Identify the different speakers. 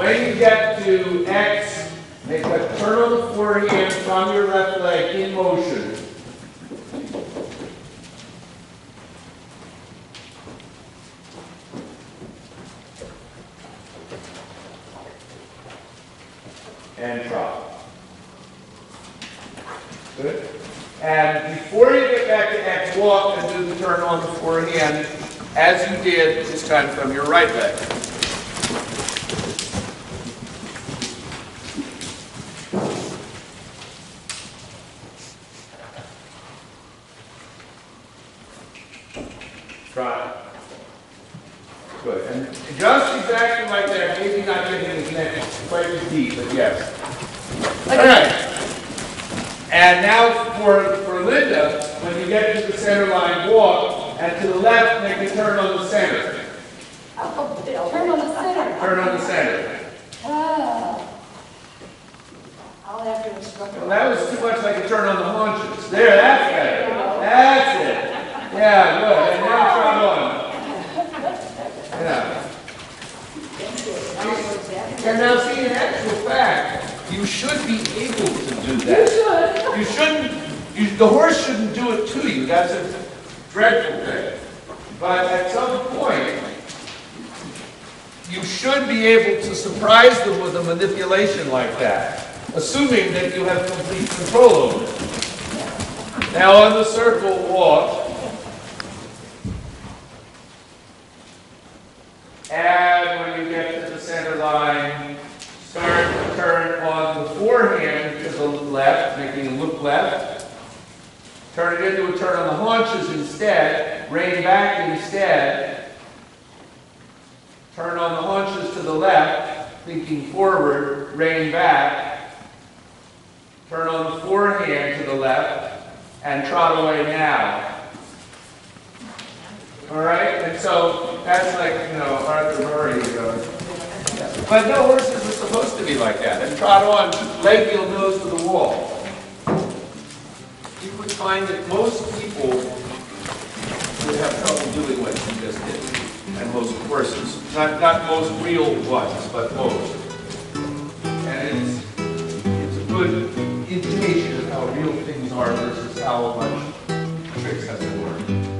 Speaker 1: When you get to X, make a turn on the forehand from your left leg in motion. And drop. Good. And before you get back to X, walk and do the turn on the forehand as you did this time from your right leg. Try. Good. And just exactly like that, maybe not getting the neck quite as deep, but yes. All right. And now for, for Linda, when you get to the center line, walk, and to the left, make a turn on the center.
Speaker 2: Turn on the center.
Speaker 1: Turn on the center.
Speaker 2: Ah. I'll have to instruct.
Speaker 1: Well, that was too much like a turn on the haunches. There, that's better. That's it. Yeah, good. And now try on. Yeah. And now see, in actual fact, you should be able to do that. You should. You shouldn't. you, the horse shouldn't do it to you. That's a dreadful thing. But at some point, you should be able to surprise them with a manipulation like that, assuming that you have complete control over it. Now on the circle walk, and when you get to the center line, start to turn on the forehand to the left, making look left. Turn it into a turn on the haunches instead, rein back instead. Turn on the haunches to the left, thinking forward, rein back. Turn on the forehand to the left, and trot away now. All right, and so that's like, you know, Arthur Murray You know. But no horses are supposed to be like that, and trot on, leg yield nose to the wall. Find that most people would have trouble doing what you just did, and most horses. Not, not most real ones, but most. And it's, it's a good indication of how real things are versus how much tricks have been learned.